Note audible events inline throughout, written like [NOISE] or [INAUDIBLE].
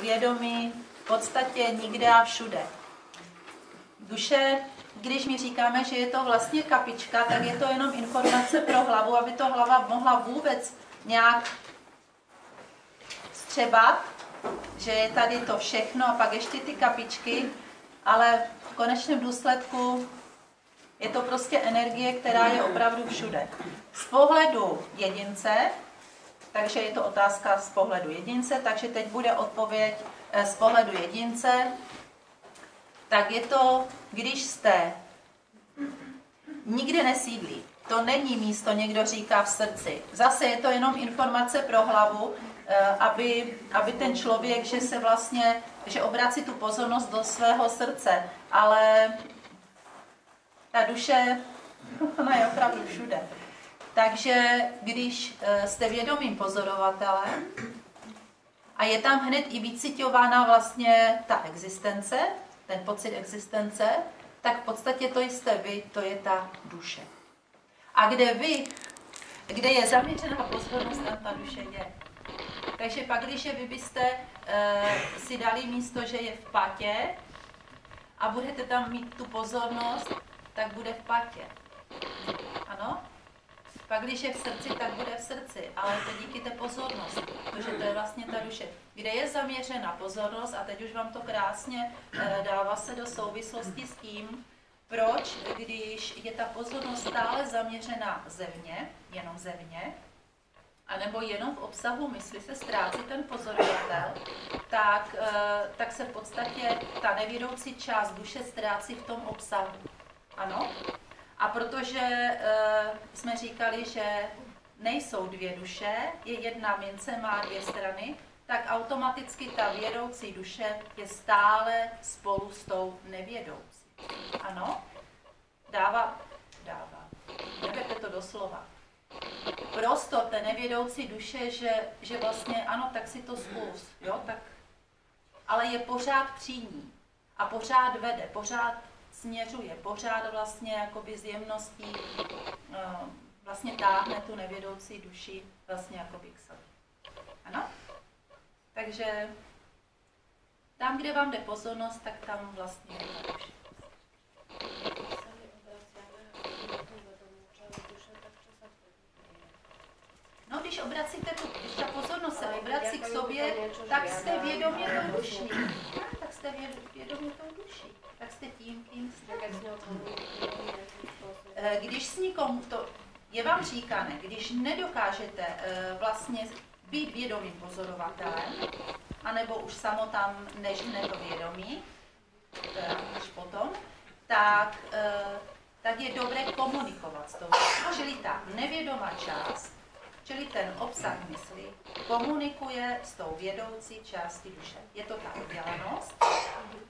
vědomí v podstatě nikde a všude. Duše, když my říkáme, že je to vlastně kapička, tak je to jenom informace pro hlavu, aby to hlava mohla vůbec nějak střebat, že je tady to všechno a pak ještě ty kapičky, ale v konečném důsledku je to prostě energie, která je opravdu všude. Z pohledu jedince, takže je to otázka z pohledu jedince, takže teď bude odpověď eh, z pohledu jedince, tak je to, když jste nikde nesídlí. To není místo, někdo říká v srdci. Zase je to jenom informace pro hlavu, eh, aby, aby ten člověk, že se vlastně, že obrací tu pozornost do svého srdce, ale ta duše, [LAUGHS] ona je opravdu všude. Takže když eh, jste vědomým pozorovatelem a je tam hned i vycitována vlastně ta existence, ten pocit existence, tak v podstatě to jste vy, to je ta duše. A kde vy, kde je zaměřená pozornost, tam ta duše je. Takže pak, když je vy byste uh, si dali místo, že je v patě a budete tam mít tu pozornost, tak bude v patě. Ano? Pak když je v srdci, tak bude v srdci, ale to díky té pozornosti, protože to je vlastně ta duše. Kde je zaměřena pozornost, a teď už vám to krásně e, dává se do souvislosti s tím, proč, když je ta pozornost stále zaměřena zevně, jenom zevně, anebo jenom v obsahu mysli se ztrácí ten pozorovatel, tak, e, tak se v podstatě ta nevědoucí část duše ztrácí v tom obsahu. Ano? A protože e, jsme říkali, že nejsou dvě duše, je jedna mince, má dvě strany, tak automaticky ta vědoucí duše je stále spolu s tou nevědoucí. Ano? Dává, dává. Neberte to doslova. Prostor té nevědoucí duše, že, že vlastně ano, tak si to zkus, jo, tak, ale je pořád při a pořád vede, pořád směřuje, pořád vlastně jakoby z jemností eh, vlastně táhne tu nevědoucí duši vlastně jakoby k sobě. Ano? Takže tam, kde vám jde pozornost, tak tam vlastně je ta duše. No, když obracíte tu, když ta pozornost se obrací k sobě, tak jste vědomě tou duší. Jste vědomě tou duší tak jste tím, kým jste. Eh, když s nikom to, je vám říkané, když nedokážete eh, vlastně být vědomým pozorovatelem, anebo už samo tam nežne to vědomí, až potom, tak, eh, tak je dobré komunikovat s tou. Čili ta nevědomá část Čili ten obsah mysli komunikuje s tou vědoucí částí duše. Je to ta oddělenost,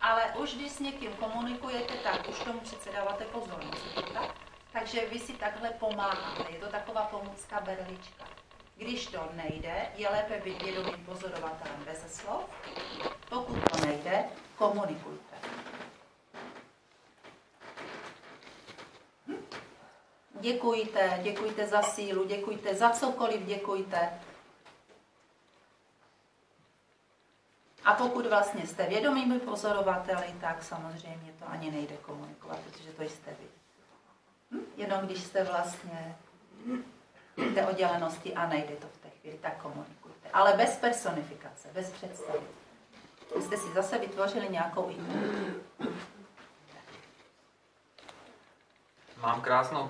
ale už když s někým komunikujete, tak už tomu předsedáváte pozornost. Tak? Takže vy si takhle pomáháte. Je to taková pomůcka berlička. Když to nejde, je lépe být vědomým pozorovatelem bez slov. Pokud to nejde, komunikujte. Děkujte, děkujte za sílu, děkujte za cokoliv, děkujte. A pokud vlastně jste vědomými pozorovateli, tak samozřejmě to ani nejde komunikovat, protože to jste vy. Hm? Jenom když jste vlastně v té oddělenosti a nejde to v té chvíli, tak komunikujte. Ale bez personifikace, bez představy. Jste si zase vytvořili nějakou jinou. Mám krásnou